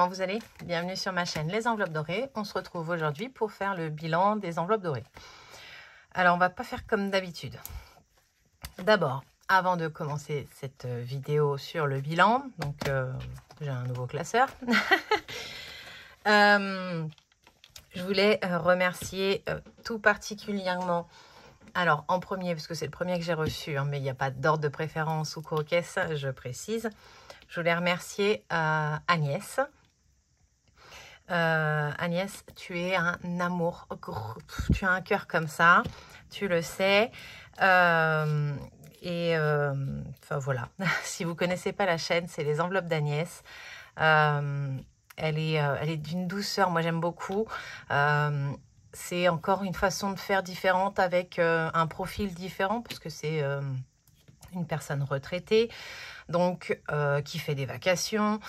comment vous allez? Bienvenue sur ma chaîne Les Enveloppes Dorées. On se retrouve aujourd'hui pour faire le bilan des enveloppes dorées. Alors, on va pas faire comme d'habitude. D'abord, avant de commencer cette euh, vidéo sur le bilan, donc euh, j'ai un nouveau classeur. Euh, je voulais remercier tout particulièrement alors, en premier, parce que c'est le premier que j'ai reçu, hein, mais il n'y a pas d'ordre de préférence ou quoi je précise. Je voulais remercier Agnès, euh, Agnès, tu es un amour. Tu as un cœur comme ça. Tu le sais. Euh, et euh, enfin voilà. si vous connaissez pas la chaîne, c'est les enveloppes d'Agnès. Elle est, elle est d'une douceur. Moi, j'aime beaucoup. c'est encore une façon de faire différente avec un profil différent parce que c'est une personne retraitée, donc qui fait des vacations.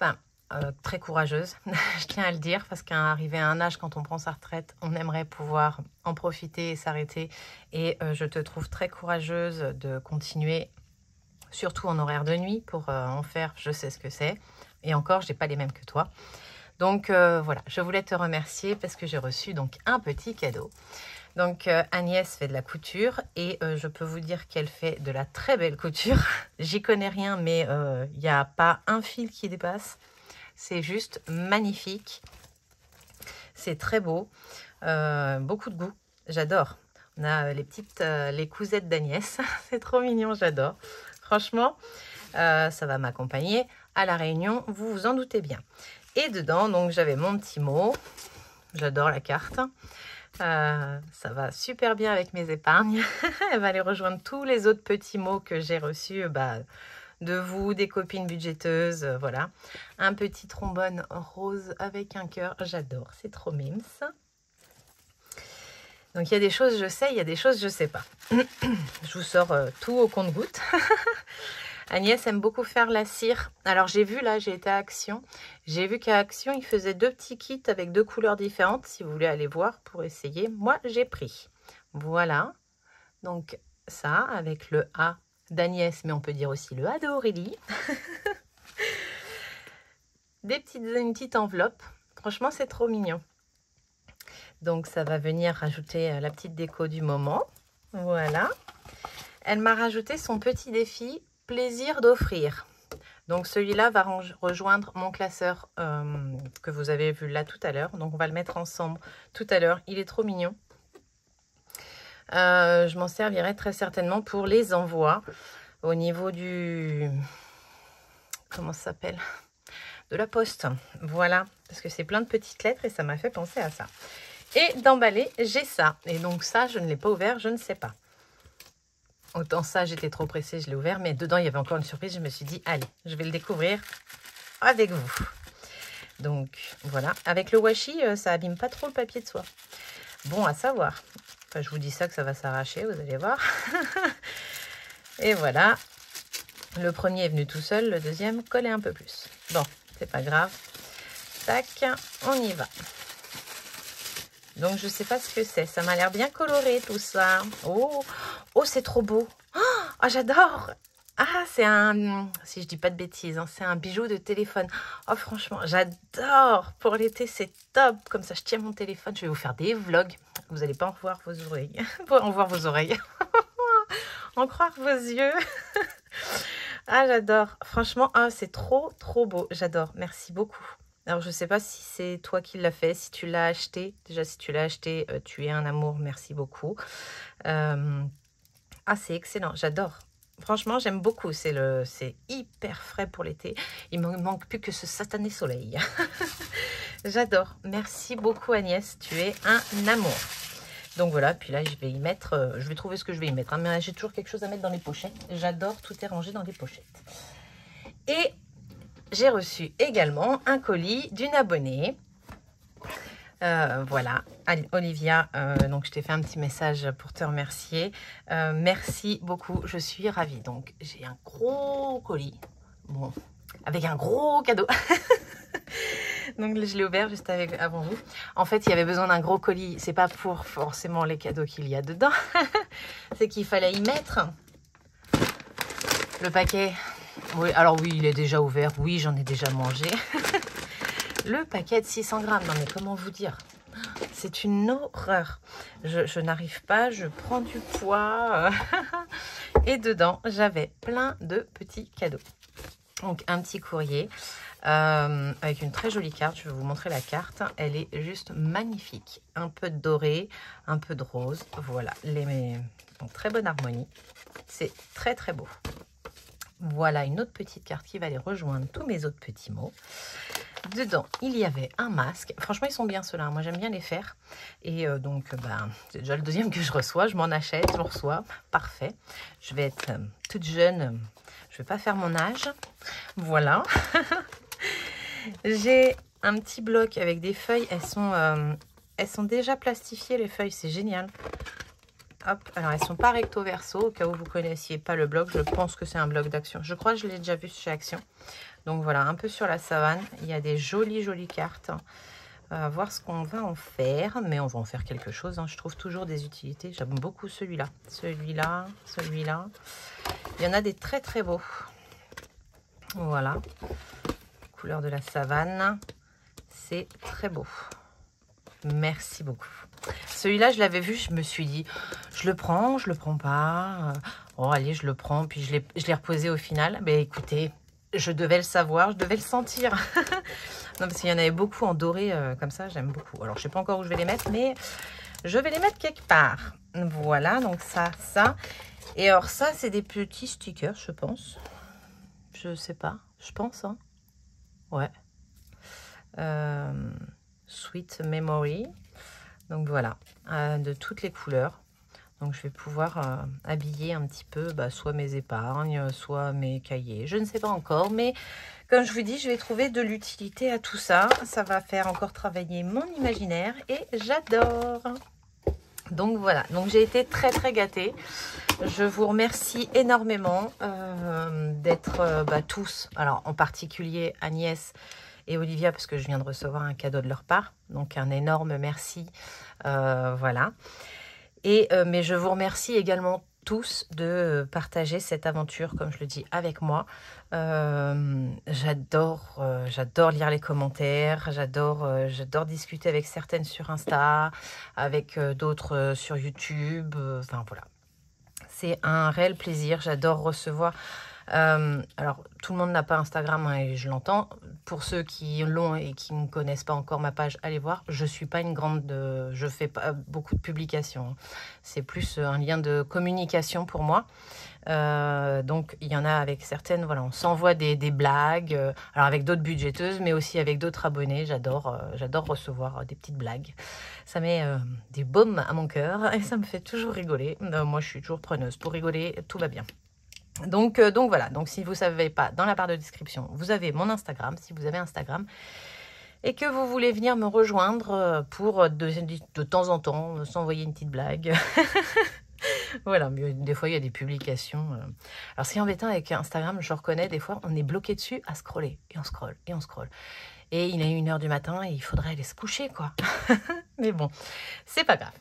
Enfin, euh, très courageuse, je tiens à le dire, parce qu'à arriver à un âge, quand on prend sa retraite, on aimerait pouvoir en profiter et s'arrêter. Et euh, je te trouve très courageuse de continuer, surtout en horaire de nuit, pour euh, en faire, je sais ce que c'est. Et encore, je n'ai pas les mêmes que toi. Donc voilà, je voulais te remercier parce que j'ai reçu donc un petit cadeau. Donc Agnès fait de la couture et je peux vous dire qu'elle fait de la très belle couture. J'y connais rien, mais il n'y a pas un fil qui dépasse. C'est juste magnifique. C'est très beau. Euh, beaucoup de goût. J'adore. On a euh, les petites, euh, les cousettes d'Agnès. C'est trop mignon, j'adore. Franchement, ça va m'accompagner à la réunion, vous vous en doutez bien. Et dedans, donc j'avais mon petit mot. J'adore la carte. ça va super bien avec mes épargnes. Elle va aller rejoindre tous les autres petits mots que j'ai reçus bah, de vous, des copines budgéteuses, euh, voilà. Un petit trombone rose avec un cœur, j'adore, c'est trop mimes. Donc il y a des choses je sais, il y a des choses je sais pas. je vous sors euh, tout au compte-goutte. Agnès aime beaucoup faire la cire. Alors j'ai vu là, j'ai été à Action. J'ai vu qu'à Action, il faisait deux petits kits avec deux couleurs différentes. Si vous voulez aller voir pour essayer, moi j'ai pris. Voilà. Donc ça avec le A d'Agnès, mais on peut dire aussi le A d'Aurélie. Des petites, une petite enveloppe. Franchement, c'est trop mignon. Donc, ça va venir rajouter euh, la petite déco du moment. Voilà. Elle m'a rajouté son petit défi plaisir d'offrir. Donc, celui-là va rejoindre mon classeur euh, que vous avez vu là tout à l'heure. Donc, on va le mettre ensemble tout à l'heure. Il est trop mignon. Euh, je m'en servirai très certainement pour les envois au niveau du... Comment ça s'appelle? De la poste. Voilà, parce que c'est plein de petites lettres et ça m'a fait penser à ça. Et d'emballer, j'ai ça. Et donc ça, je ne l'ai pas ouvert, je ne sais pas. Autant ça, j'étais trop pressée, je l'ai ouvert. Mais dedans, il y avait encore une surprise. Je me suis dit, allez, je vais le découvrir avec vous. Donc, voilà. Avec le washi, euh, ça abîme pas trop le papier de soie. Bon, à savoir. Enfin, je vous dis ça que ça va s'arracher, vous allez voir. Et voilà. Le premier est venu tout seul, le deuxième collait un peu plus. Bon, c'est pas grave. Tac, on y va. Donc, je sais pas ce que c'est. Ça m'a l'air bien coloré, tout ça. Oh, oh c'est trop beau. Oh, j'adore. Ah, c'est un, si je dis pas de bêtises, hein, c'est un bijou de téléphone. Oh, franchement, j'adore. Pour l'été, c'est top. Comme ça, je tiens mon téléphone. Je vais vous faire des vlogs. Vous n'allez pas en voir vos oreilles. en voir vos oreilles. en croire vos yeux. ah, j'adore. Franchement, ah, c'est trop, trop beau. J'adore. Merci beaucoup. Alors, je ne sais pas si c'est toi qui l'as fait, si tu l'as acheté. Déjà, si tu l'as acheté, euh, tu es un amour. Merci beaucoup. Euh, ah, c'est excellent. J'adore. Franchement, j'aime beaucoup. C'est le, hyper frais pour l'été. Il me manque plus que ce satané soleil. J'adore. Merci beaucoup Agnès. Tu es un amour. Donc voilà, puis là je vais y mettre, euh, je vais trouver ce que je vais y mettre. Hein. mais j'ai toujours quelque chose à mettre dans les pochettes. J'adore, tout est rangé dans les pochettes. Et j'ai reçu également un colis d'une abonnée. Euh, voilà, Olivia, euh, donc je t'ai fait un petit message pour te remercier. merci beaucoup, je suis ravie. Donc j'ai un gros colis, bon, avec un gros cadeau. Donc je l'ai ouvert juste avec, avant vous. En fait, il y avait besoin d'un gros colis. C'est pas pour forcément les cadeaux qu'il y a dedans. C'est qu'il fallait y mettre le paquet. Oui, alors oui, il est déjà ouvert. Oui, j'en ai déjà mangé. le paquet de 600 grammes. Non mais comment vous dire? C'est une horreur. Je, n'arrive pas, je prends du poids. Et dedans, j'avais plein de petits cadeaux. Donc un petit courrier euh, avec une très jolie carte. Je vais vous montrer la carte. Elle est juste magnifique. Un peu de doré, un peu de rose. Voilà, les en très bonne harmonie. C'est très très beau. Voilà une autre petite carte qui va aller rejoindre tous mes autres petits mots. Dedans, il y avait un masque. Franchement, ils sont bien ceux-là. Moi, j'aime bien les faire. Et euh, donc, ben, c'est déjà le deuxième que je reçois. Je m'en achète, je le reçois. Parfait. Je vais être euh, toute jeune. Je vais pas faire mon âge. Voilà. J'ai un petit bloc avec des feuilles. Elles sont, euh, elles sont déjà plastifiées, les feuilles. C'est génial. Hop, alors elles sont pas recto verso, au cas où vous connaissiez pas le bloc, je pense que c'est un bloc d'action. Je crois que je l'ai déjà vu chez Action. Donc voilà, un peu sur la savane, il y a des jolies jolies cartes. On va voir ce qu'on va en faire, mais on va en faire quelque chose. Hein. Je trouve toujours des utilités. J'aime beaucoup celui-là, celui-là, celui-là. Il y en a des très très beaux. Voilà, couleur de la savane. C'est très beau. Merci beaucoup. Celui-là, je l'avais vu, je me suis dit, je le prends, je le prends pas. Oh, allez, je le prends, puis je l'ai reposé au final. Mais ben, écoutez, je devais le savoir, je devais le sentir. non, parce qu'il y en avait beaucoup en doré euh, comme ça, j'aime beaucoup. Alors, je sais pas encore où je vais les mettre, mais je vais les mettre quelque part. Voilà, donc ça, ça. Et alors ça, c'est des petits stickers, je pense. Je sais pas, je pense. Hein. Ouais. Euh, Sweet Memory. Donc voilà, euh, de toutes les couleurs. Donc je vais pouvoir euh, habiller un petit peu bah, soit mes épargnes, soit mes cahiers. Je ne sais pas encore, mais comme je vous dis, je vais trouver de l'utilité à tout ça. Ça va faire encore travailler mon imaginaire et j'adore donc voilà, donc j'ai été très très gâtée. Je vous remercie énormément euh, d'être bah, tous, alors en particulier Agnès et Olivia parce que je viens de recevoir un cadeau de leur part. Donc un énorme merci. Euh, voilà. Et, euh, mais je vous remercie également tous de partager cette aventure, comme je le dis, avec moi. Euh, j'adore, lire les commentaires, j'adore, j'adore discuter avec certaines sur Insta, avec d'autres sur YouTube. Enfin voilà, c'est un réel plaisir. J'adore recevoir euh, alors, tout le monde n'a pas Instagram hein, et je l'entends. Pour ceux qui l'ont et qui ne connaissent pas encore ma page, allez voir. Je suis pas une grande, de, je fais pas beaucoup de publications. C'est plus un lien de communication pour moi. Euh, donc il y en a avec certaines, voilà, on s'envoie des, blagues, euh, alors avec d'autres budgéteuses, mais aussi avec d'autres abonnés. J'adore, j'adore recevoir des petites blagues. Ça met des baumes à mon cœur et ça me fait toujours rigoler. moi, je suis toujours preneuse. Pour rigoler, tout va bien. Donc, euh, donc voilà, donc si vous ne savez pas, dans la barre de description, vous avez mon Instagram, si vous avez Instagram, et que vous voulez venir me rejoindre euh, pour euh, de, temps en temps s'envoyer une petite blague. voilà, des fois il y a des publications. Alors ce qui est embêtant avec Instagram, je reconnais, des fois on est bloqué dessus à scroller, et on scrolle, et on scrolle. Et il est une heure du matin et il faudrait aller se coucher, quoi. mais bon, c'est pas grave.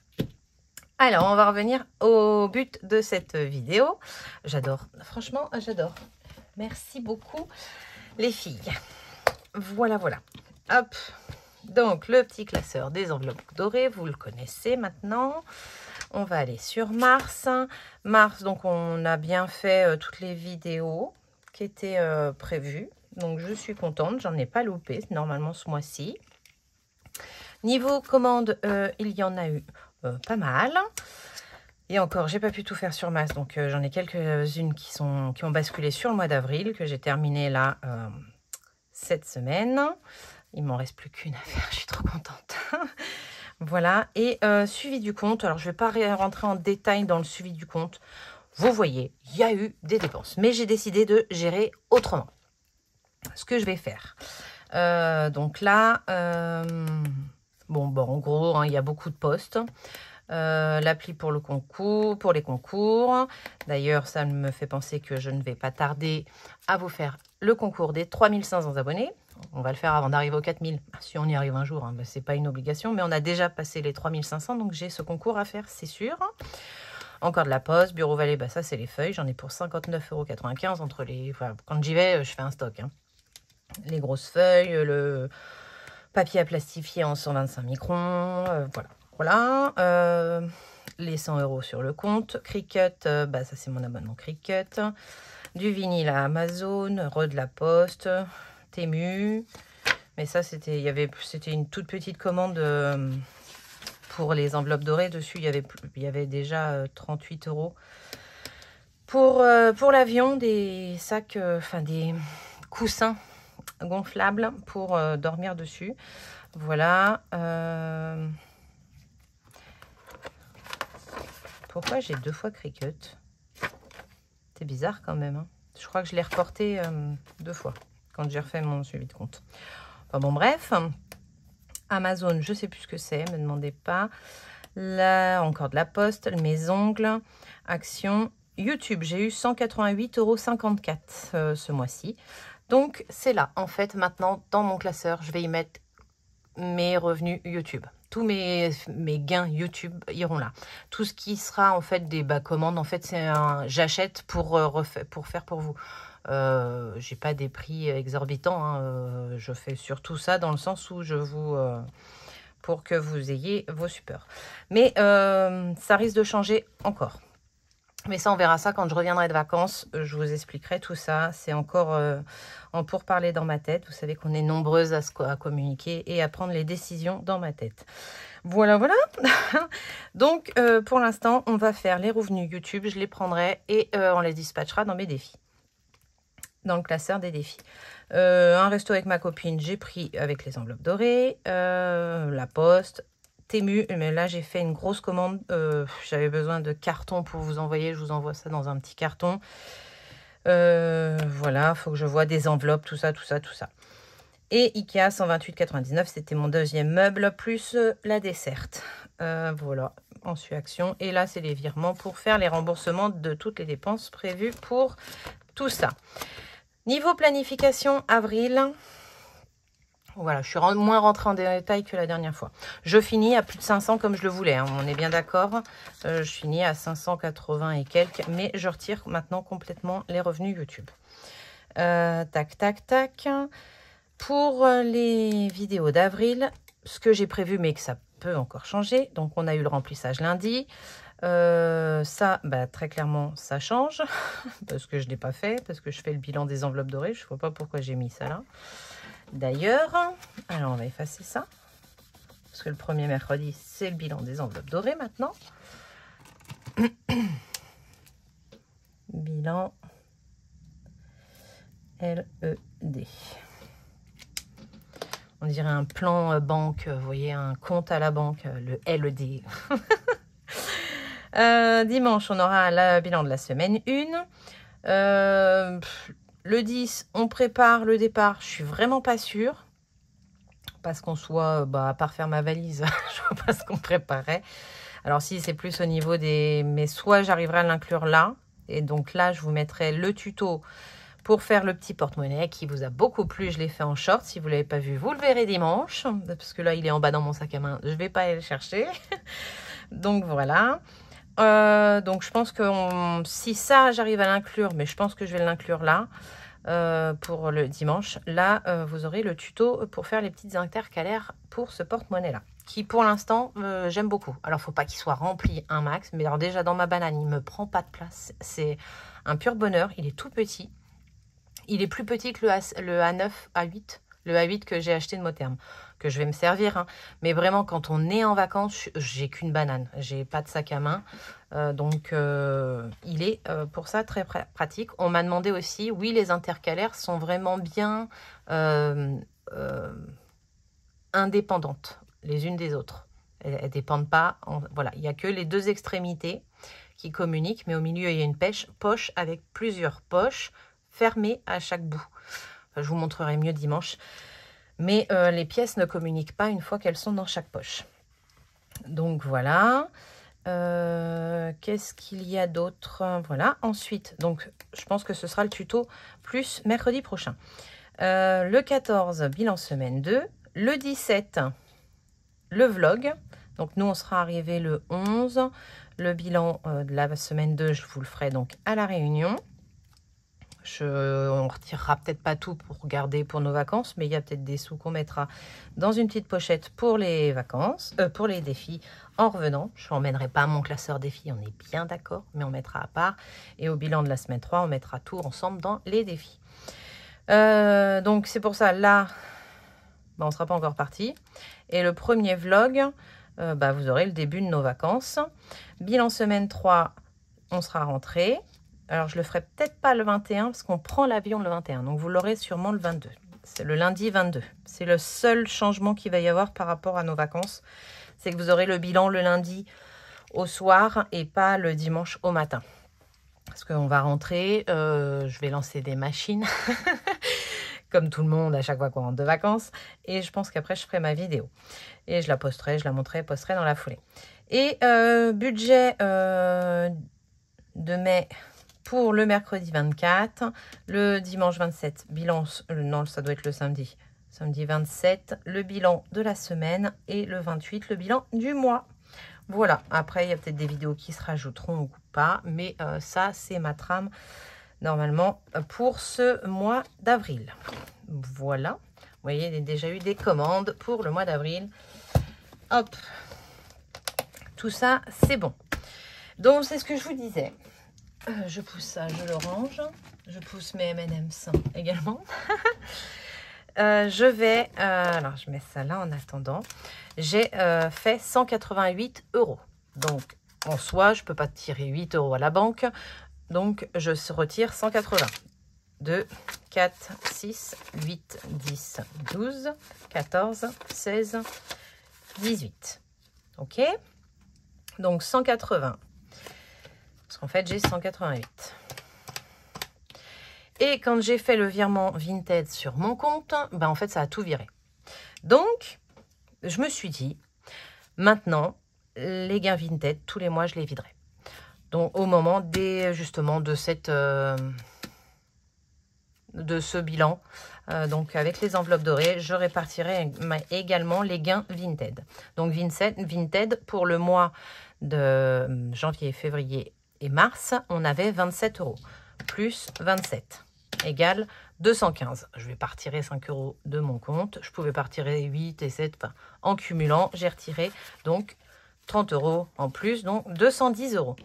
Alors, on va revenir au but de cette vidéo. J'adore, franchement, j'adore. Merci beaucoup, les filles. Voilà, voilà. Hop, donc le petit classeur des enveloppes dorées, vous le connaissez maintenant. On va aller sur Mars. Mars, donc on a bien fait euh, toutes les vidéos qui étaient euh, prévues. Donc je suis contente, j'en ai pas loupé normalement ce mois-ci. Niveau commande, euh, il y en a eu euh, pas mal. Et encore, j'ai pas pu tout faire sur masse, donc euh, j'en ai quelques-unes qui, qui ont basculé sur le mois d'avril, que j'ai terminé là euh, cette semaine. Il m'en reste plus qu'une à faire, je suis trop contente. voilà, et suivi du compte, alors je vais pas rentrer en détail dans le suivi du compte. Vous voyez, il y a eu des dépenses, mais j'ai décidé de gérer autrement. Ce que je vais faire. donc là, Bon, bon, en gros, hein, il y a beaucoup de postes. Euh, l'appli pour le concours, pour les concours. D'ailleurs, ça me fait penser que je ne vais pas tarder à vous faire le concours des 3500 abonnés. on va le faire avant d'arriver aux 4000. Si on y arrive un jour, hein, ben, c'est pas une obligation, mais on a déjà passé les 3500, donc j'ai ce concours à faire, c'est sûr. Encore de la poste, Bureau Vallée, bah ça c'est les feuilles, j'en ai pour 59,95€ entre les... quand j'y vais, je fais un stock. Hein. Les grosses feuilles, le papier à plastifier en 125 microns, euh, voilà. Voilà, euh, les 100 euros sur le compte. Cricut, euh, bah ça c'est mon abonnement Cricut. Du vinyle à Amazon, Re de la Poste, Temu. Mais ça c'était, une toute petite commande pour les enveloppes dorées. Dessus il y avait, il y avait déjà 38 euros. Pour, pour l'avion, des sacs, enfin des coussins gonflables pour dormir dessus. Voilà. Pourquoi j'ai deux fois Cricut C'est bizarre quand même. Hein. je crois que je l'ai reporté euh, deux fois quand j'ai refait mon suivi de compte. Enfin bon, bref. Amazon, je sais plus ce que c'est, me demandez pas. Là, encore de la poste, mes ongles, action, YouTube, j'ai eu 188,54 euros euh, ce mois-ci. Donc, c'est là, en fait, maintenant, dans mon classeur, je vais y mettre mes revenus YouTube tous mes, gains YouTube iront là. Tout ce qui sera en fait des bas commandes, en fait, c'est un j'achète pour, euh, pour faire pour vous. Euh, j'ai pas des prix exorbitants. Hein, euh, je fais surtout ça dans le sens où je vous pour que vous ayez vos supports. Mais ça risque de changer encore. Mais ça, on verra ça quand je reviendrai de vacances. Je vous expliquerai tout ça. C'est encore euh, en pourparler dans ma tête. Vous savez qu'on est nombreuses à, communiquer et à prendre les décisions dans ma tête. Voilà, voilà. Donc, euh, pour l'instant, on va faire les revenus YouTube. Je les prendrai et euh, on les dispatchera dans mes défis. Dans le classeur des défis. un resto avec ma copine, j'ai pris avec les enveloppes dorées. la poste, Tému, mais là j'ai fait une grosse commande. Euh, j'avais besoin de carton pour vous envoyer. Je vous envoie ça dans un petit carton. Euh, voilà, faut que je vois des enveloppes, tout ça, tout ça, tout ça. Et Ikea 128,99, c'était mon deuxième meuble, plus euh, la desserte. voilà, en action. Et là, c'est les virements pour faire les remboursements de toutes les dépenses prévues pour tout ça. Niveau planification, avril, voilà, je suis moins rentrée en détail que la dernière fois. Je finis à plus de 500 comme je le voulais, hein, on est bien d'accord. Euh, je finis à 580 et quelques, mais je retire maintenant complètement les revenus YouTube. Euh, tac, tac, tac. Pour les vidéos d'avril, ce que j'ai prévu, mais que ça peut encore changer. Donc, on a eu le remplissage lundi. Euh, ça, bah, très clairement, ça change. parce que je ne l'ai pas fait, parce que je fais le bilan des enveloppes dorées. Je ne vois pas pourquoi j'ai mis ça là d'ailleurs. Alors, on va effacer ça. Parce que le premier mercredi, c'est le bilan des enveloppes dorées maintenant. bilan LED. On dirait un plan euh, banque, vous voyez, un compte à la banque, euh, le LED. Euh, dimanche, on aura le bilan de la semaine 1. Le 10, on prépare le départ. Je suis vraiment pas sûre. Parce qu'on soit, bah, à part faire ma valise, je vois pas ce qu'on préparait. Alors si c'est plus au niveau des... Mais soit j'arriverai à l'inclure là. Et donc là, je vous mettrai le tuto pour faire le petit porte-monnaie qui vous a beaucoup plu. Je l'ai fait en short. Si vous ne l'avez pas vu, vous le verrez dimanche. Parce que là, il est en bas dans mon sac à main. Je ne vais pas aller le chercher. donc voilà. Euh, donc je pense que si ça, j'arrive à l'inclure, mais je pense que je vais l'inclure là. Euh, pour le dimanche. Là, euh, vous aurez le tuto pour faire les petites intercalaires pour ce porte-monnaie-là, qui pour l'instant, j'aime beaucoup. Alors, faut pas qu'il soit rempli un max, mais alors déjà dans ma banane, il me prend pas de place. C'est un pur bonheur, il est tout petit. Il est plus petit que le, A, le A9, A8, le A8 que j'ai acheté de mot terme que je vais me servir. Hein. Mais vraiment, quand on est en vacances, j'ai qu'une banane. J'ai pas de sac à main. Euh, donc, euh, il est euh, pour ça très pratique. On m'a demandé aussi, oui, les intercalaires sont vraiment bien indépendantes les unes des autres. Elles, ne dépendent pas. voilà, il n'y a que les deux extrémités qui communiquent, mais au milieu, il y a une poche avec plusieurs poches fermées à chaque bout. Je vous montrerai mieux dimanche. Mais euh, les pièces ne communiquent pas une fois qu'elles sont dans chaque poche. Donc voilà. Euh, qu'est-ce qu'il y a d'autre? Voilà. Ensuite, donc je pense que ce sera le tuto plus mercredi prochain. le 14, bilan semaine 2. Le 17, le vlog. Donc nous, on sera arrivé le 11. Le bilan de la semaine 2, je vous le ferai donc à la réunion. On retirera peut-être pas tout pour garder pour nos vacances, mais il y a peut-être des sous qu'on mettra dans une petite pochette pour les vacances, euh, pour les défis en revenant. Je n'emmènerai pas mon classeur défis, on est bien d'accord, mais on mettra à part. Et au bilan de la semaine 3, on mettra tout ensemble dans les défis. Euh, donc c'est pour ça, là, bah, on ne sera pas encore parti. Et le premier vlog, euh, bah, vous aurez le début de nos vacances. Bilan semaine 3, on sera rentré. Alors, je le ferai peut-être pas le 21 parce qu'on prend l'avion le 21. Donc, vous l'aurez sûrement le 22. C'est le lundi 22. C'est le seul changement qu'il va y avoir par rapport à nos vacances. C'est que vous aurez le bilan le lundi au soir et pas le dimanche au matin. Parce qu'on va rentrer, euh, je vais lancer des machines, comme tout le monde à chaque fois qu'on rentre de vacances. Et je pense qu'après, je ferai ma vidéo. Et je la posterai, je la montrerai, posterai dans la foulée. Et euh, budget euh, de mai pour le mercredi 24, le dimanche 27, bilan, non, ça doit être le samedi, samedi 27, le bilan de la semaine et le 28, le bilan du mois. Voilà, après, il y a peut-être des vidéos qui se rajouteront ou pas, mais euh, ça, c'est ma trame, normalement, pour ce mois d'avril. Voilà, vous voyez, il y a déjà eu des commandes pour le mois d'avril. Hop, tout ça, c'est bon. Donc, c'est ce que je vous disais. Euh, je pousse ça, je le range. Je pousse mes M&M's également. Euh, je vais, euh, alors je mets ça là en attendant. J'ai fait 188 euros. Donc en soi, je ne peux pas tirer 8 euros à la banque. Donc je retire 180. 2, 4, 6, 8, 10, 12, 14, 16, 18. Ok? Donc 180 parce qu'en fait, j'ai 188. Et quand j'ai fait le virement Vinted sur mon compte, ben en fait, ça a tout viré. Donc, je me suis dit, maintenant, les gains Vinted, tous les mois, je les viderai. Donc, au moment des, justement, de cette... Euh, de ce bilan, euh, donc avec les enveloppes dorées, je répartirai également les gains Vinted. Donc Vinted pour le mois de janvier, février et mars, on avait 27 euros. Plus 27 égale 215. Je vais partir 5 euros de mon compte. Je pouvais partir 8 et 7. en cumulant, j'ai retiré donc 30 euros en plus, donc 210 euros.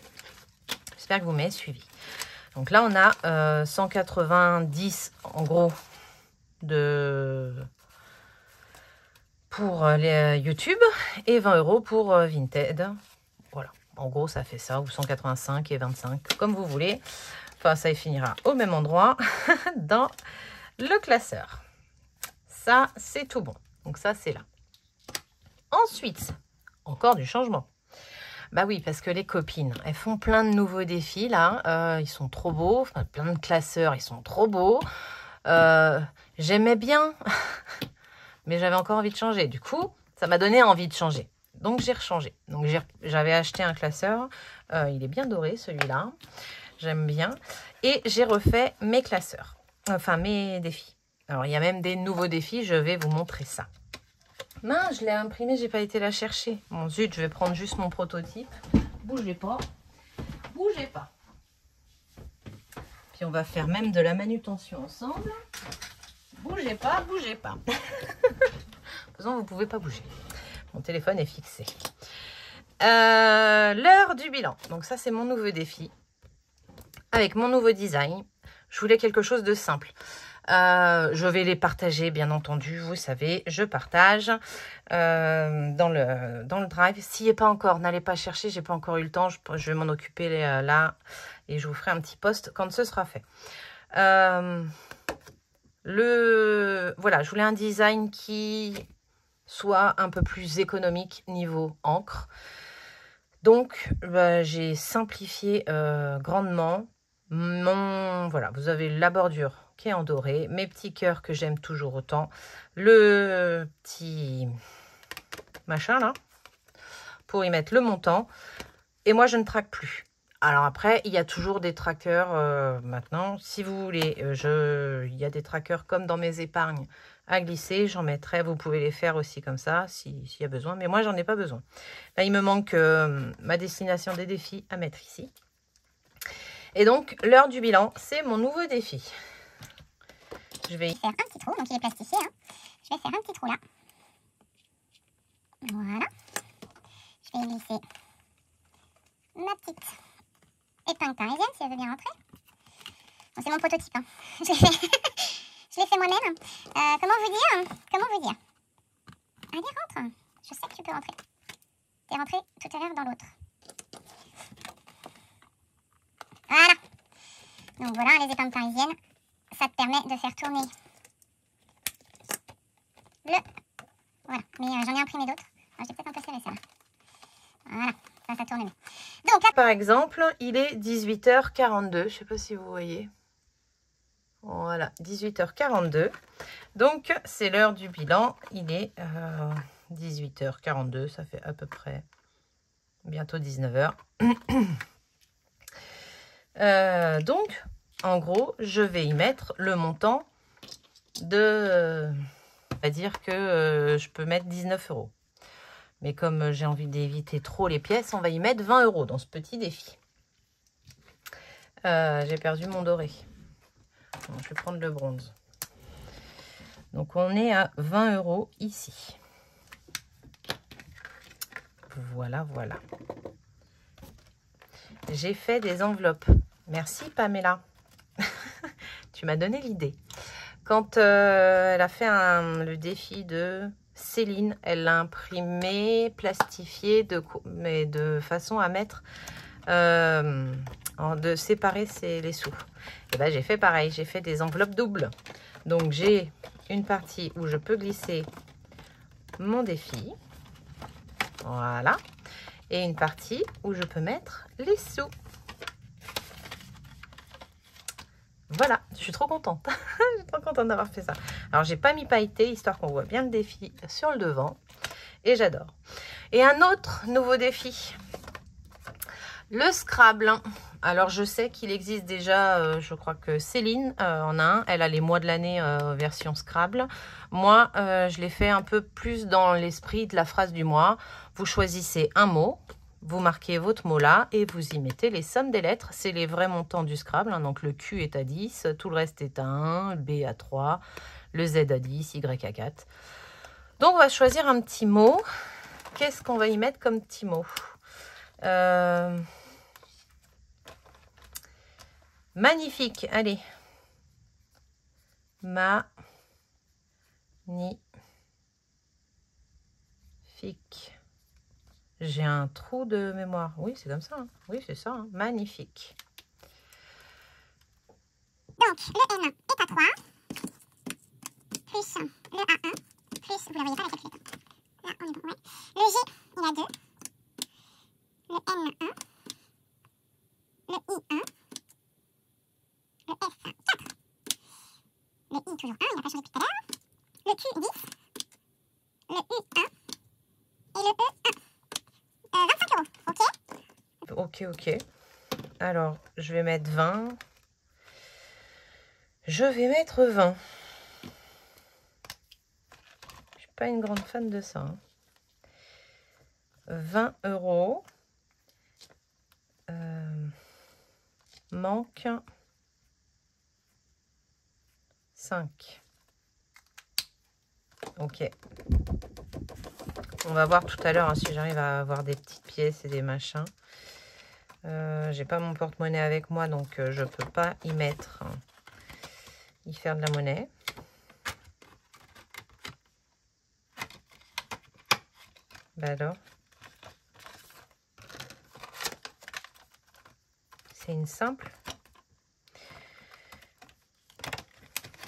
J'espère que vous m'avez suivi. Donc là, on a 190 euh, en gros de pour les euh, YouTube et 20 euros pour euh, Vinted. En gros, ça fait ça, ou 185 et 25, comme vous voulez. Enfin, ça finira au même endroit dans le classeur. Ça, c'est tout bon. Donc ça, c'est là. Ensuite, encore du changement. Bah oui, parce que les copines, elles font plein de nouveaux défis, là. Euh, ils sont trop beaux. Plein de classeurs, ils sont trop beaux. Euh, j'aimais bien, mais j'avais encore envie de changer. Du coup, ça m'a donné envie de changer. Donc j'ai rechangé. Donc j'avais acheté un classeur. Euh, il est bien doré celui-là. J'aime bien. Et j'ai refait mes classeurs. Enfin mes défis. Alors il y a même des nouveaux défis. Je vais vous montrer ça. Mince, je l'ai imprimé, j'ai pas été la chercher. Bon zut, je vais prendre juste mon prototype. Bougez pas. Bougez pas. Puis on va faire même de la manutention ensemble. Bougez pas, bougez pas. de toute façon, vous pouvez pas bouger. Mon téléphone est fixé. Euh, l'heure du bilan. Donc ça, c'est mon nouveau défi. Avec mon nouveau design, je voulais quelque chose de simple. Euh, je vais les partager, bien entendu. Vous savez, je partage euh, dans, le, dans le drive. S'il n'est pas encore, n'allez pas chercher. J'ai pas encore eu le temps. Je, je vais m'en occuper là et je vous ferai un petit post quand ce sera fait. le voilà, je voulais un design qui soit un peu plus économique niveau encre. Donc, bah, j'ai simplifié euh, grandement mon... Voilà, vous avez la bordure qui est en doré, mes petits cœurs que j'aime toujours autant, le petit machin là, pour y mettre le montant. Et moi, je ne traque plus. Alors après, il y a toujours des trackers euh, maintenant. Si vous voulez, euh, je... il y a des trackers comme dans mes épargnes à glisser. J'en mettrai. Vous pouvez les faire aussi comme ça s'il y a besoin. Mais moi, j'en ai pas besoin. Là, il me manque euh, ma destination des défis à mettre ici. Et donc, l'heure du bilan, c'est mon nouveau défi. Je vais faire un petit trou. Donc, il est plastifié. Hein. Je vais faire un petit trou là. Voilà. Je vais glisser ma petite épingle parisienne si elle veut bien rentrer. c'est mon prototype. Hein. Je l'ai fait, moi-même. Euh, comment vous dire Comment vous dire Allez, rentre. Je sais que tu peux rentrer. Tu es rentré tout à l'heure dans l'autre. Voilà. Donc voilà, les épingles parisiennes, ça te permet de faire tourner le... Voilà, mais euh, j'en ai imprimé d'autres. J'ai peut-être un peu serré ça. Voilà, ça, tourne mieux. Donc, par exemple, il est 18h42. Je sais pas si vous voyez. Voilà, 18h42. Donc, c'est l'heure du bilan. Il est 18h42. Euh, ça fait à peu près bientôt 19h. Euh, donc, en gros, je vais y mettre le montant de... C'est-à-dire que euh, je peux mettre 19 euros. Mais comme j'ai envie d'éviter trop les pièces, on va y mettre 20 euros dans ce petit défi. J'ai perdu mon doré. Je vais prendre le bronze. Donc on est à 20 euros ici. Voilà, voilà. J'ai fait des enveloppes. Merci Pamela. tu m'as donné l'idée. Quand euh, elle a fait le défi de Céline, elle l'a imprimé, plastifié, de, mais de façon à mettre, euh, de séparer les sous. Et ben j'ai fait pareil, j'ai fait des enveloppes doubles. Donc j'ai une partie où je peux glisser mon défi. Voilà. Et une partie où je peux mettre les sous. Voilà, je suis trop contente. je suis trop contente d'avoir fait ça. Alors, j'ai pas mis pailleté, histoire qu'on voit bien le défi sur le devant. Et j'adore. Et un autre nouveau défi. Le Scrabble. Alors, je sais qu'il existe déjà, euh, je crois que Céline euh, en a un. Elle a les mois de l'année euh, version Scrabble. Moi, je l'ai fait un peu plus dans l'esprit de la phrase du mois. Vous choisissez un mot vous marquez votre mot là et vous y mettez les sommes des lettres. C'est les vrais montants du Scrabble. Hein. donc le Q est à 10, tout le reste est à 1, le B à 3, le Z à 10, Y à 4. Donc on va choisir un petit mot. Qu'est-ce qu'on va y mettre comme petit mot? Magnifique. Allez. Ma. Ni. Fique. J'ai un trou de mémoire. Oui, c'est comme ça. Hein. Oui, c'est ça. Hein. Magnifique. Donc, le N est à 3, plus le A1, plus, vous ne la voyez pas la calculette. Là, on est bon, ouais. Le G, il a 2. Le N1. Le I1. Le F, 4. Le I, toujours 1, il n'a pas changé depuis tout à l'heure. Le Q, 10. Le U1. Et le E, 1. Ok, ok. Alors, je vais mettre 20. Je vais mettre 20. Je suis pas une grande fan de ça. 20 hein. euros. Euh, manque 5. Ok. On va voir tout à l'heure hein, si j'arrive à avoir des petites pièces et des machins. Euh, j'ai pas mon porte-monnaie avec moi, donc euh, je peux pas y mettre, hein, y faire de la monnaie. Bah alors C'est une simple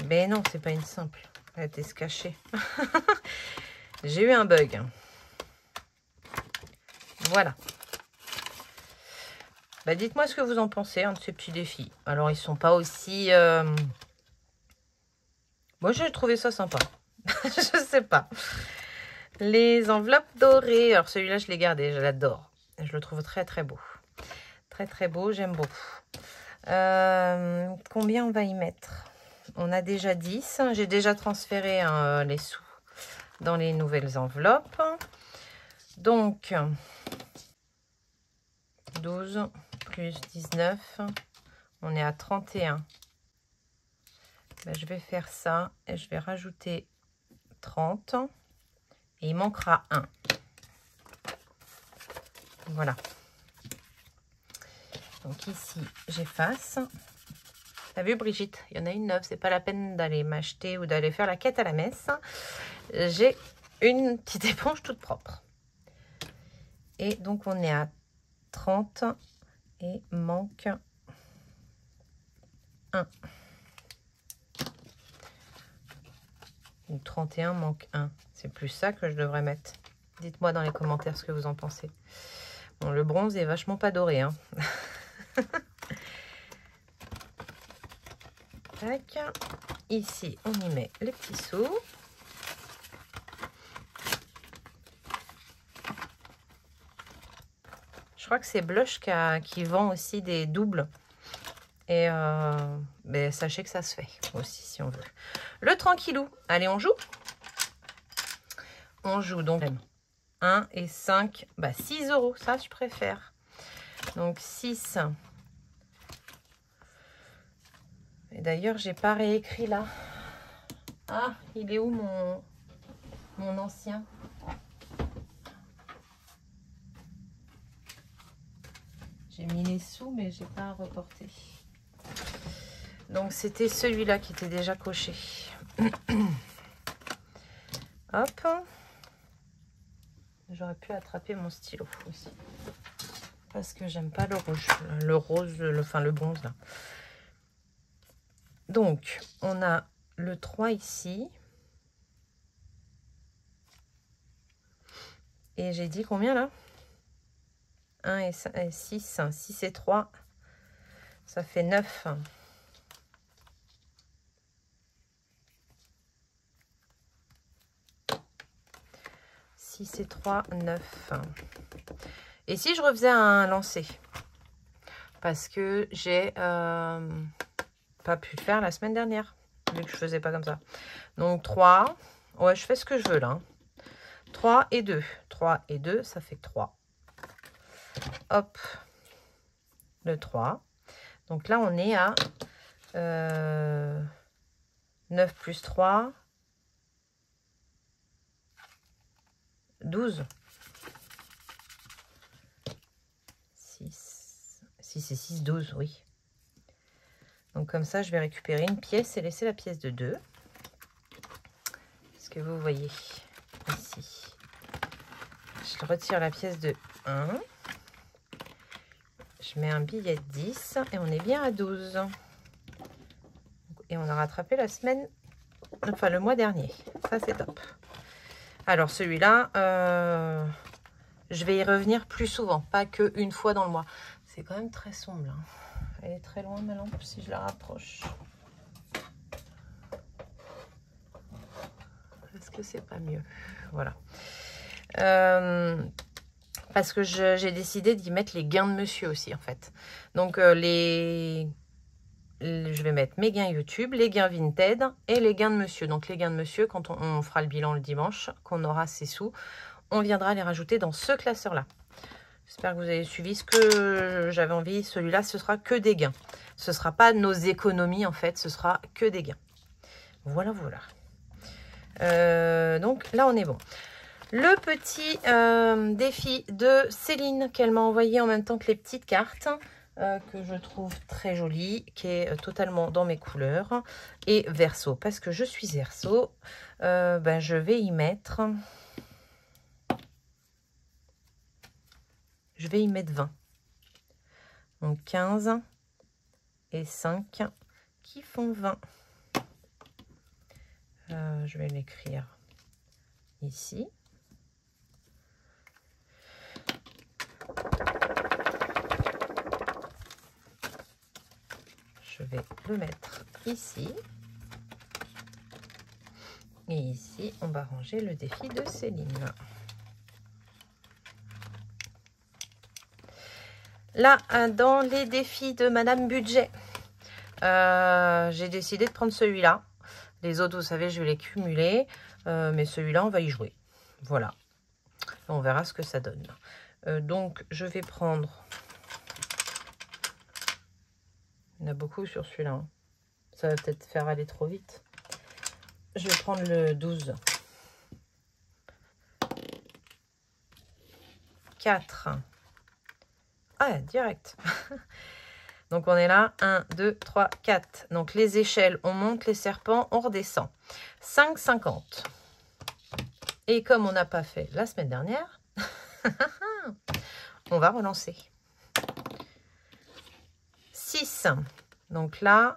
Mais non, c'est pas une simple. Elle était se cacher. J'ai eu un bug. Voilà. Bah, dites-moi ce que vous en pensez de ces petits défis. Alors, ils sont pas aussi... Euh, moi, j'ai trouvé ça sympa. je sais pas. Les enveloppes dorées. Alors, celui-là, je l'ai gardé. Je l'adore. Je le trouve très, très beau. Très très beau, j'aime beaucoup. Euh, combien on va y mettre? On a déjà 10. J'ai déjà transféré hein, les sous dans les nouvelles enveloppes. Donc, 12 plus 19, on est à 31. Ben, je vais faire ça et je vais rajouter 30 et il manquera 1. Voilà. Donc ici, j'efface. T'as vu Brigitte? Il y en a une neuve. C'est pas la peine d'aller m'acheter ou d'aller faire la quête à la messe. J'ai une petite éponge toute propre. Et donc on est à 30 et manque 1. Ou 31 manque 1. C'est plus ça que je devrais mettre. Dites-moi dans les commentaires ce que vous en pensez. Bon, le bronze est vachement pas doré. Hein. Ici, on y met les petits sous. Je crois que c'est Blush qui, vend aussi des doubles. Et euh, ben, sachez que ça se fait aussi si on veut. Le tranquillou. Allez, on joue. On joue donc 1 et 5. Bah 6 euros. Ça, je préfère. Donc 6. Et d'ailleurs, j'ai pas réécrit là. Ah, il est où mon, mon ancien? J'ai mis les sous, mais j'ai pas reporté. Donc, c'était celui-là qui était déjà coché. Hop. J'aurais pu attraper mon stylo aussi. Parce que j'aime pas le rouge. Le rose, le, enfin le bronze là. Donc, on a le 3 ici. Et j'ai dit combien là? 1 et 6. 6 et 3, ça fait 9. 6 et 3, 9. Et si je refaisais un lancer? Parce que j'ai euh, pas pu faire la semaine dernière, vu que je faisais pas comme ça. Donc 3, ouais, je fais ce que je veux là. 3 et 2. 3 et 2, ça fait 3 hop, le 3. Donc là, on est à 9 euh, plus 3, 12. 6, 6 et 6, 12, oui. Donc comme ça, je vais récupérer une pièce et laisser la pièce de 2. Ce que vous voyez ici? Je retire la pièce de 1. Je mets un billet de 10 et on est bien à 12. Et on a rattrapé la semaine, enfin le mois dernier. Ça, c'est top. Alors, celui-là, euh, je vais y revenir plus souvent, pas qu'une fois dans le mois. C'est quand même très sombre. Hein. Elle est très loin, ma lampe, si je la rapproche. Est-ce que c'est pas mieux? Voilà. Euh, parce que j'ai décidé d'y mettre les gains de monsieur aussi en fait. Donc euh, les, je vais mettre mes gains YouTube, les gains Vinted et les gains de monsieur. Donc les gains de monsieur, quand on, fera le bilan le dimanche, qu'on aura ces sous, on viendra les rajouter dans ce classeur-là. J'espère que vous avez suivi ce que j'avais envie. Celui-là, ce sera que des gains. Ce ne sera pas nos économies, en fait. Ce sera que des gains. Voilà, voilà. Euh, donc là, on est bon le petit euh, défi de Céline qu'elle m'a envoyé en même temps que les petites cartes. Euh, que je trouve très jolie, qui est totalement dans mes couleurs. Et verso, parce que je suis verso, ben, je vais y mettre... Je vais y mettre 20. Donc 15 et 5 qui font 20. je vais l'écrire ici. Je vais le mettre ici. Et ici, on va ranger le défi de Céline. Là, dans les défis de Madame Budget, j'ai décidé de prendre celui-là. Les autres, vous savez, je vais les cumuler. mais celui-là, on va y jouer. Voilà. On verra ce que ça donne. donc, je vais prendre... Il y en a beaucoup sur celui-là. Hein. Ça va peut-être faire aller trop vite. Je vais prendre le 12. 4. Ah, direct. Donc, on est là. 1, 2, 3, 4. Donc, les échelles, on monte. Les serpents, on redescend. 5, 50. Et comme on n'a pas fait la semaine dernière, on va relancer. 6. Donc là,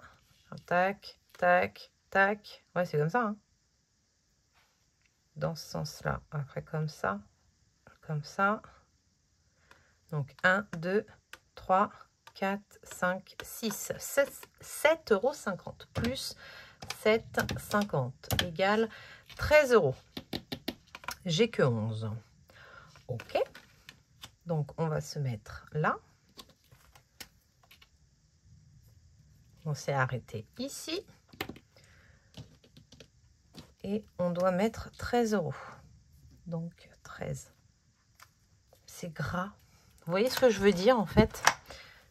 Tac, tac, tac. Ouais, c'est comme ça. Hein. Dans ce sens-là. Après, comme ça. Comme ça. Donc, 1, 2, 3, 4, 5, 6. 7,50 euros. Plus 7,50 égale 13 euros. J'ai que 11. OK. Donc, on va se mettre là. On s'est arrêté ici. Et on doit mettre 13 euros. Donc 13. C'est gras. Vous voyez ce que je veux dire en fait?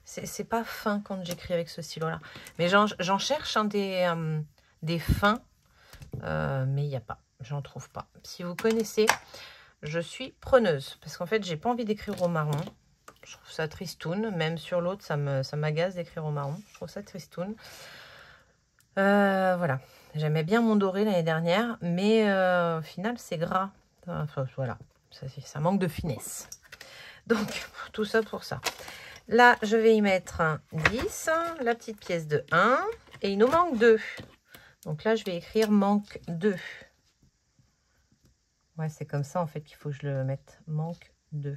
C'est pas fin quand j'écris avec ce stylo-là. Mais j'en cherche des, euh, des fins. Euh, mais il n'y a pas. J'en trouve pas. Si vous connaissez, je suis preneuse. Parce qu'en fait, j'ai pas envie d'écrire au marron. Je trouve ça tristoun. Même sur l'autre, ça m'agace ça d'écrire au marron. Je trouve ça tristoun. Euh, voilà. J'aimais bien mon doré l'année dernière. Mais au final, c'est gras. Voilà. Ça, ça manque de finesse. Donc, tout ça pour ça. Là, je vais y mettre un 10, la petite pièce de 1, et il nous manque 2. Donc là, je vais écrire manque 2. Ouais, c'est comme ça, en fait, qu'il faut que je le mette. Manque 2.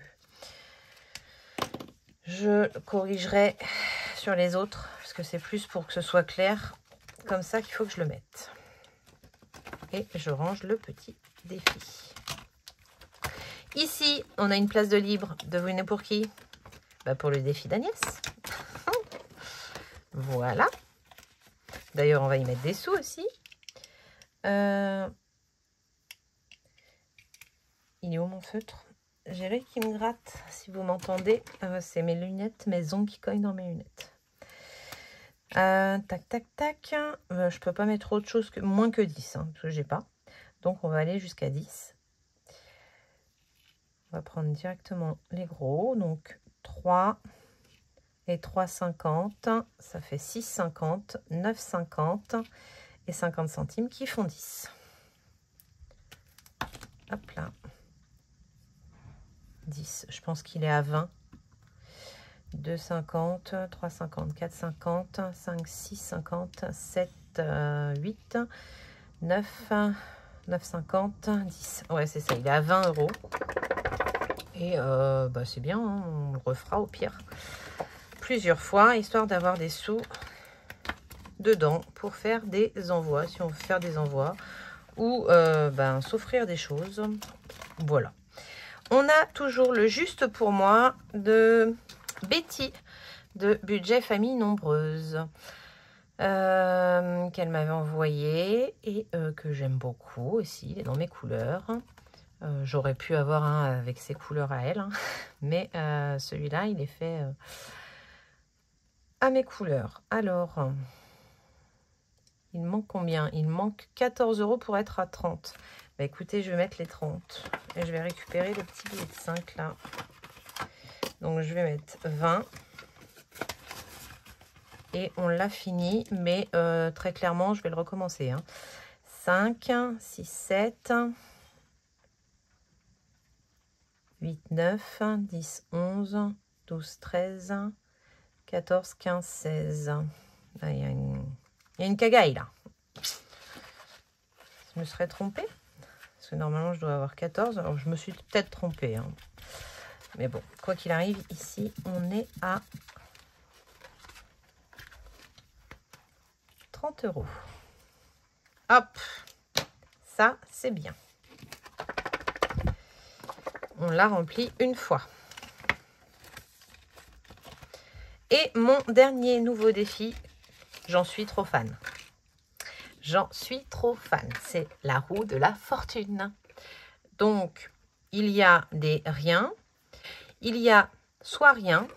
Je corrigerai sur les autres, parce que c'est plus pour que ce soit clair. Comme ça qu'il faut que je le mette. Et je range le petit défi. Ici, on a une place de libre. Devinez pour qui bah Pour le défi d'Agnès. voilà. D'ailleurs, on va y mettre des sous aussi. Euh, il est où mon feutre? J'ai l'œil qui me gratte, si vous m'entendez. Euh, c'est mes lunettes, mes ongles qui cognent dans mes lunettes. Euh, tac, tac, tac. Je peux pas mettre autre chose que moins que 10, hein, parce que j'ai pas. Donc, on va aller jusqu'à 10. On va prendre directement les gros. Donc, 3 et 3,50. Ça fait 6,50, 9,50 et 50 centimes qui font 10. Hop là. 10. Je pense qu'il est à 20. 2,50, 3,50, 4,50, 5, 6,50, 7, 8, 9, 9,50, 10. Ouais, c'est ça, il est à 20 euros. Et euh, bah, c'est bien, hein, on le refera au pire plusieurs fois, histoire d'avoir des sous dedans pour faire des envois, si on veut faire des envois, ou euh, ben, s'offrir des choses. Voilà. On a toujours le juste pour moi de Betty de Budget Famille Nombreuse. Euh, qu'elle m'avait envoyé et que j'aime beaucoup aussi, dans mes couleurs. Euh, j'aurais pu avoir un avec ses couleurs à elle, hein. mais celui-là, il est fait à mes couleurs. Alors, il manque combien? Il manque 14 euros pour être à 30. Bah, écoutez, je vais mettre les 30. Et je vais récupérer le petit billet de 5 là. Donc je vais mettre 20. Et on l'a fini, mais euh, très clairement, je vais le recommencer. 5, 6, 7, 8, 9, 10, 11, 12, 13, 14, 15, 16. il, y a une, cagaille là. Je me serais trompée normalement, je dois avoir 14. Alors, je me suis peut-être trompée. Hein. Mais bon, quoi qu'il arrive, ici, on est à 30 euros. Hop Ça, c'est bien. On l'a rempli une fois. Et mon dernier nouveau défi, j'en suis trop fan. J'en suis trop fan. C'est la roue de la fortune. Donc, il y a des riens. Il y a soit rien,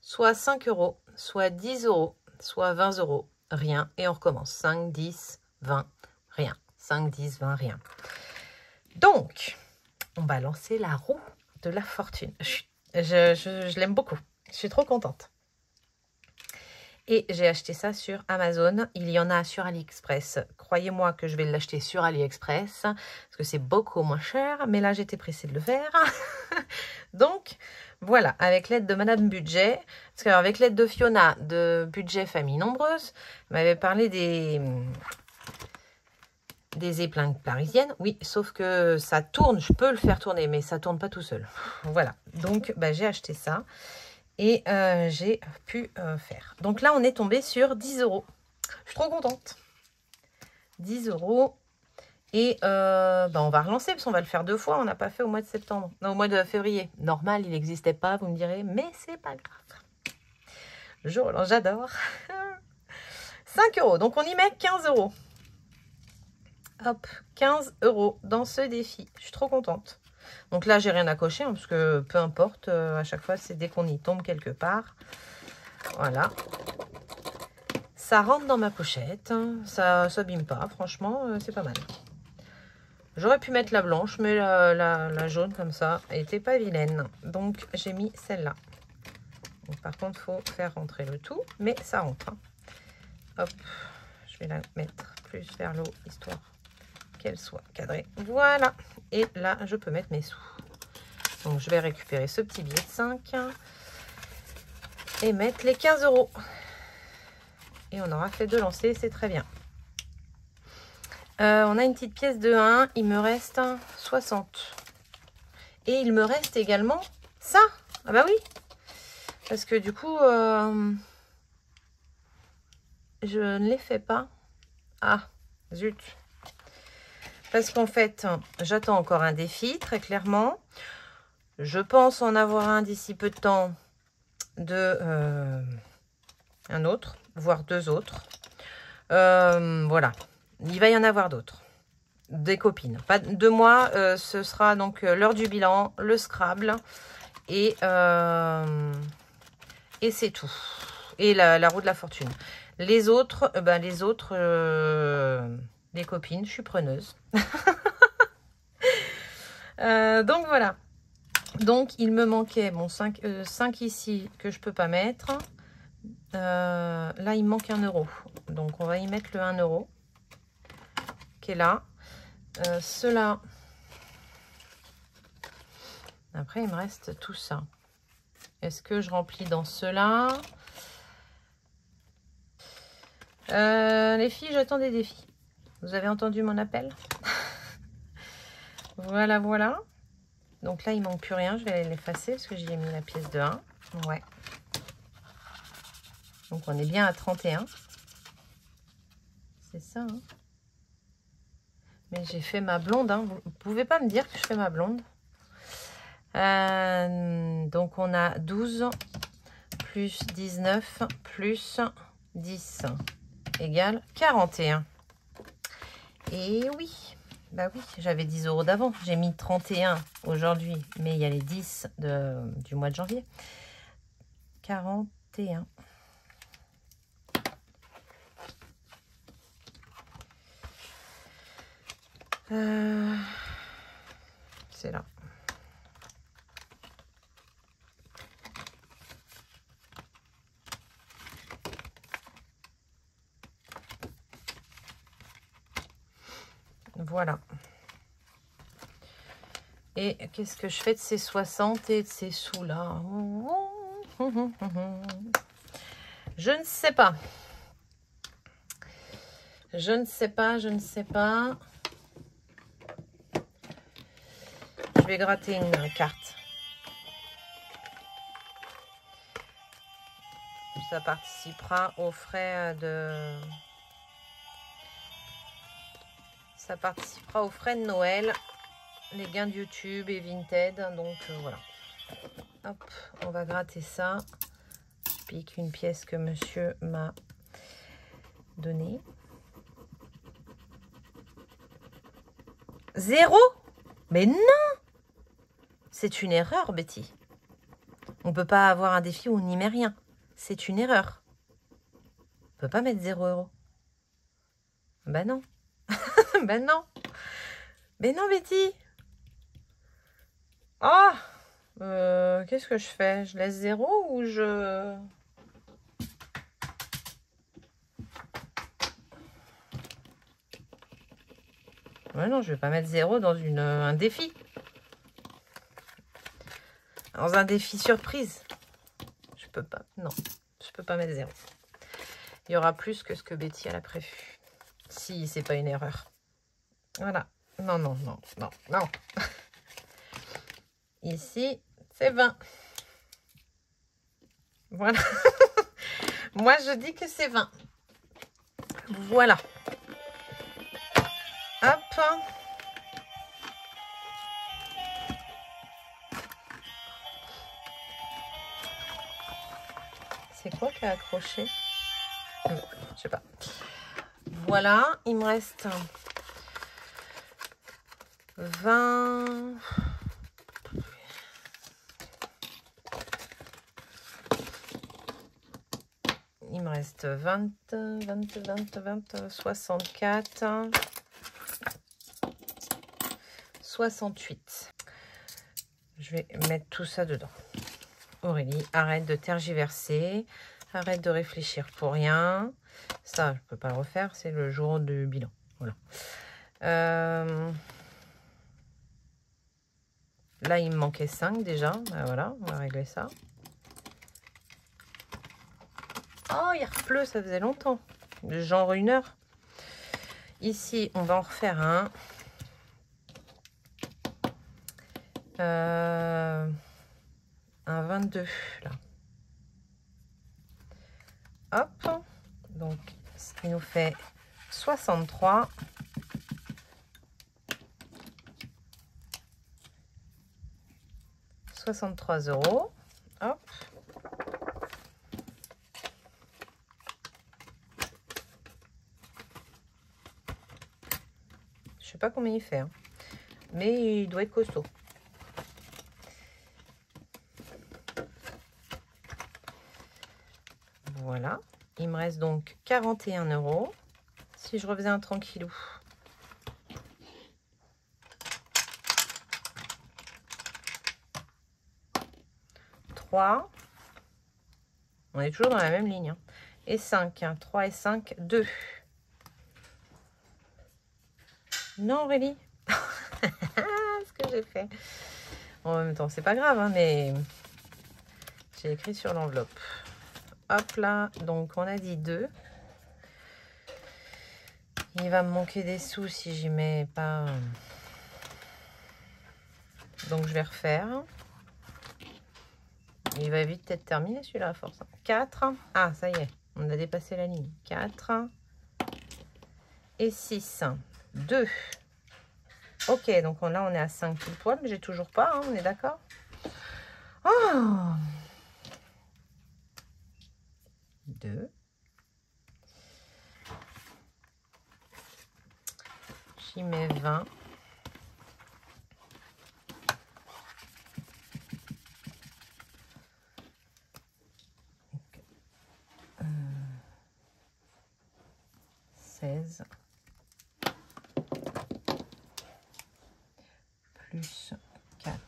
soit 5 euros, soit 10 euros, soit 20 euros, rien. Et on recommence. 5, 10, 20, rien. 5, 10, 20, rien. Donc, on va lancer la roue de la fortune. Je, l'aime beaucoup. Je suis trop contente. Et j'ai acheté ça sur Amazon. Il y en a sur AliExpress. Croyez-moi que je vais l'acheter sur AliExpress parce que c'est beaucoup moins cher. Mais là, j'étais pressée de le faire. Donc, voilà, avec l'aide de Madame Budget. Parce qu'avec l'aide de Fiona de Budget Famille Nombreuse, m'avait parlé des, des épingles parisiennes. Oui, sauf que ça tourne, je peux le faire tourner, mais ça tourne pas tout seul. Voilà, donc bah, j'ai acheté ça et euh, j'ai pu euh, faire. Donc là, on est tombé sur 10 euros. Je suis trop contente. 10 euros. Et euh, bah, on va relancer parce qu'on va le faire deux fois. On n'a pas fait au mois de septembre. Non, au mois de février. Normal, il n'existait pas, vous me direz. Mais c'est pas grave. J'adore. 5 euros. Donc on y met 15 euros. Hop, 15 euros dans ce défi. Je suis trop contente. Donc là, j'ai rien à cocher, hein, parce que peu importe, euh, à chaque fois, c'est dès qu'on y tombe quelque part. Voilà. Ça rentre dans ma pochette. Hein. Ça s'abîme pas, franchement, euh, c'est pas mal. J'aurais pu mettre la blanche, mais la, jaune comme ça était pas vilaine. Donc, j'ai mis celle-là. Par contre, il faut faire rentrer le tout, mais ça rentre. Hein. Hop, je vais la mettre plus vers l'eau, histoire qu'elle soit cadrée. Voilà. Et là, je peux mettre mes sous. Donc, je vais récupérer ce petit billet de 5 et mettre les 15 euros. Et on aura fait deux lancers, c'est très bien. Euh, on a une petite pièce de 1, il me reste 60. Et il me reste également ça. Ah bah oui. Parce que du coup, euh, je ne les fais pas. Ah, zut. Parce qu'en fait, j'attends encore un défi, très clairement. Je pense en avoir un d'ici peu de temps de euh, un autre, voire deux autres. Euh, voilà, il va y en avoir d'autres. Des copines. Pas de moi, euh, ce sera donc l'heure du bilan, le Scrabble et, et c'est tout. Et la, roue de la fortune. Les autres, ben les autres les copines, je suis preneuse. Euh, donc voilà. Donc il me manquait mon 5, 5 euh, ici que je peux pas mettre. Euh, là il manque un euro. Donc on va y mettre le 1 euro qui est là. Cela. Après il me reste tout ça. Est-ce que je remplis dans cela? Les filles, j'attends des défis. Vous avez entendu mon appel Voilà, voilà. Donc là, il manque plus rien. Je vais l'effacer parce que j'y ai mis la pièce de 1. Ouais. Donc on est bien à 31. C'est ça. Hein. Mais j'ai fait ma blonde. Hein. Vous ne pouvez pas me dire que je fais ma blonde. Euh, donc on a 12 plus 19 plus 10 égale 41. Et oui, bah oui, j'avais 10 euros d'avant. J'ai mis 31 aujourd'hui, mais il y a les 10 de, du mois de janvier. 41. Euh, c'est là. Voilà. Et qu'est-ce que je fais de ces 60 et de ces sous-là Je ne sais pas. Je ne sais pas, je ne sais pas. Je vais gratter une carte. Ça participera aux frais de Ça participera aux frais de Noël, les gains de YouTube et Vinted. Donc euh, voilà. Hop, on va gratter ça. Pique une pièce que monsieur m'a donnée. Zéro Mais non C'est une erreur, Betty. On peut pas avoir un défi où on n'y met rien. C'est une erreur. On peut pas mettre 0 euros. Ben non. ben non. Ben non, Betty. Ah euh, Qu'est-ce que je fais? Je laisse 0 ou je... Non, je vais pas mettre 0 dans une, un défi. Dans un défi surprise. Je peux pas. Non, je peux pas mettre 0. Il y aura plus que ce que Betty a prévu. Si c'est pas une erreur. Voilà. Non, non, non, non, non. Ici, c'est 20. Voilà. Moi, je dis que c'est 20. Voilà. Hop. C'est quoi qui a accroché? Je sais pas. Voilà, il me reste 20... Il me reste 20, 20, 20, 20, 64... 68. Je vais mettre tout ça dedans. Aurélie, arrête de tergiverser. Arrête de réfléchir pour rien. Ça, je ne peux pas le refaire. C'est le jour du bilan. Voilà. Euh, là, il me manquait 5 déjà. Ben voilà, on va régler ça. Oh, il pleut, ça faisait longtemps. Genre une heure. Ici, on va en refaire un. Euh, un 22 là. Hop. Donc, ce qui nous fait 63. « 63 euros. Hop. Je sais pas combien il fait. Hein. Mais il doit être costaud. Il me reste donc 41 euros. Si je refaisais un tranquillou. On est toujours dans la même ligne. Hein. Et 5. 3 et 5, 2. Non, Aurélie. Ce que j'ai fait. En même temps, c'est pas grave, hein, mais j'ai écrit sur l'enveloppe. Hop là, donc on a dit 2. Il va me manquer des sous si j'y mets pas. Donc je vais refaire. Il va vite être terminé celui-là à force. 4. Ah, ça y est, on a dépassé la ligne. 4. Et 6. 2. Ok, donc là on est à 5 tout poil, j'ai toujours pas, hein, on est d'accord? Oh 2. J'y mets 20. Euh, 16 plus 4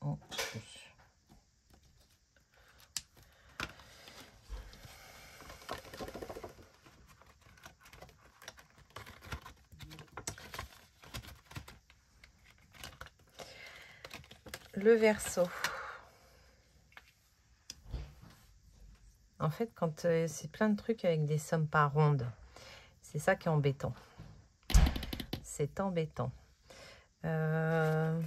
en plus. Le verso. En fait, quand euh, c'est plein de trucs avec des sommes pas rondes, c'est ça qui est embêtant. C'est embêtant. Euh,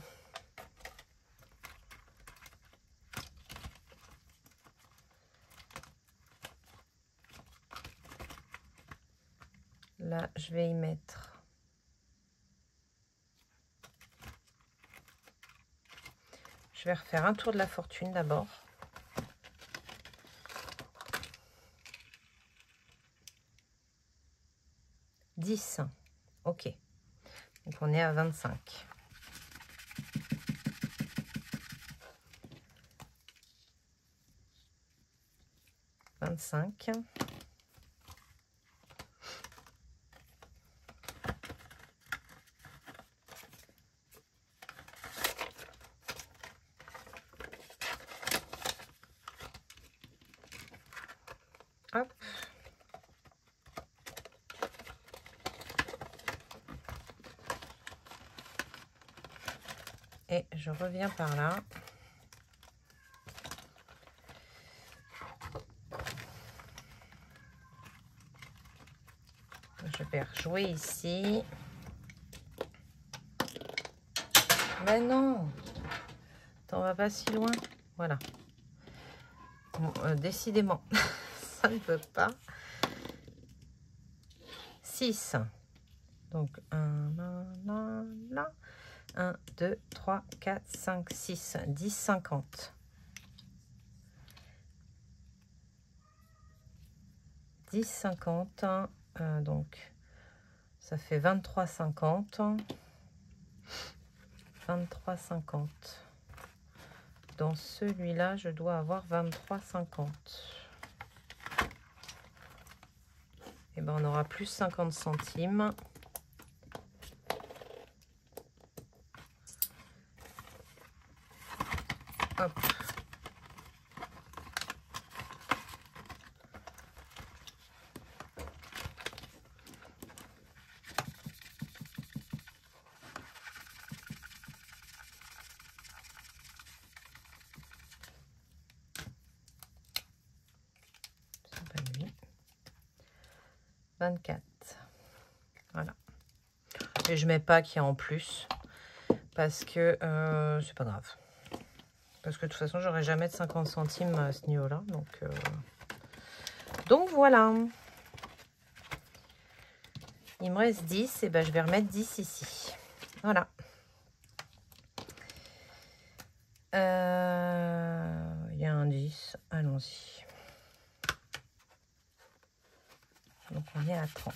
là, je vais y mettre vais refaire un tour de la fortune d'abord. Dix. Ok. Donc on est à 25. 25. Hop. Et je reviens par là. vais rejouer ici. Mais non T'en vas pas si loin. Voilà. Euh, décidément, ça ne veut pas. 6. Donc, 1, 1, 2, 3, 4, 5, 6, 10, 50. 10, 50. donc, ça fait 23,50. 23,50. Dans celui-là, je dois avoir 23,50. Et ben on aura plus 50 centimes. Hop. Voilà. Et je mets pas a en plus. Parce que euh, c'est pas grave. Parce que de toute façon, j'aurai jamais de 50 centimes à ce niveau-là. Donc, euh, voilà. Il me reste 10. Et ben je vais remettre 10 ici. Voilà. Euh, il y a un 10. Allons-y. Donc on est à 30.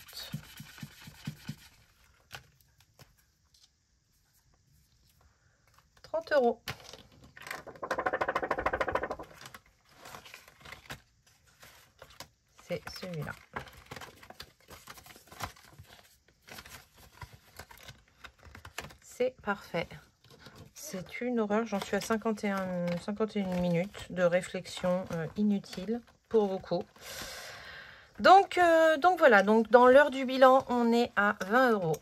euros. C'est celui-là. C'est une horreur. J'en suis à 51, 51 minutes de réflexion euh, inutile pour beaucoup. Donc, euh, donc voilà, donc dans l'heure du bilan, on est à 20 euros.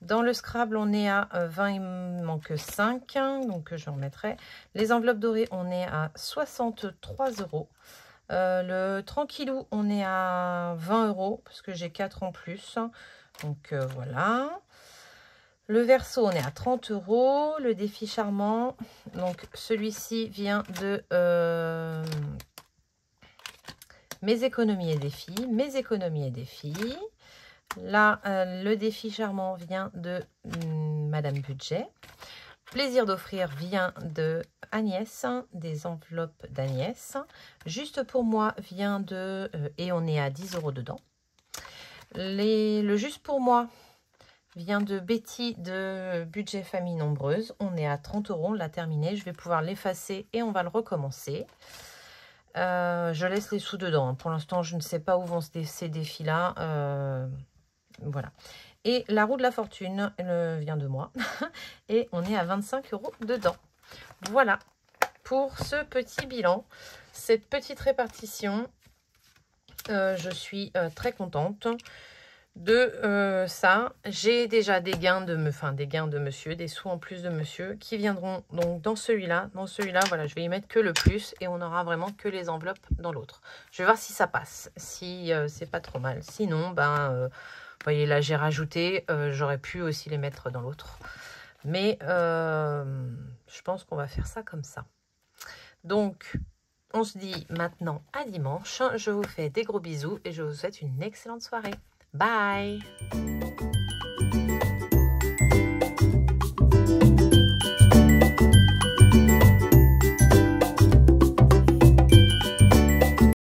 Dans le Scrabble, on est à 20, euh, il manque 5, donc je remettrai. Les enveloppes dorées, on est à 63 euros. Le Tranquillou, on est à 20 euros, parce que j'ai 4 en plus. Donc voilà. Le verso, on est à 30 euros. Le défi charmant, donc celui-ci vient de mes économies et défis. Mes économies et défis. Là, euh, le défi charmant vient de hmm, Madame Budget. Plaisir d'offrir vient de Agnès, des enveloppes d'Agnès. Juste pour moi vient de... Euh, et on est à 10 euros dedans. Le juste pour moi vient de Betty de Budget Famille Nombreuse. On est à 30 euros, on l'a terminé. Je vais pouvoir l'effacer et on va le recommencer. Euh, je laisse les sous dedans. Pour l'instant, je ne sais pas où vont ces défis-là. Voilà. Et la roue de la fortune elle vient de moi. Et on est à 25 euros dedans. Voilà pour ce petit bilan. Cette petite répartition. Euh, je suis euh, très contente de euh, ça. J'ai déjà des gains de des gains de monsieur, des sous en plus de monsieur qui viendront donc dans celui-là. Dans celui-là, voilà, je vais y mettre que le plus et on aura vraiment que les enveloppes dans l'autre. Je vais voir si ça passe, si c'est pas trop mal. Sinon, ben vous voyez, là, j'ai rajouté. Euh, j'aurais pu aussi les mettre dans l'autre. Mais euh, je pense qu'on va faire ça comme ça. Donc, on se dit maintenant à dimanche. Je vous fais des gros bisous et je vous souhaite une excellente soirée. Bye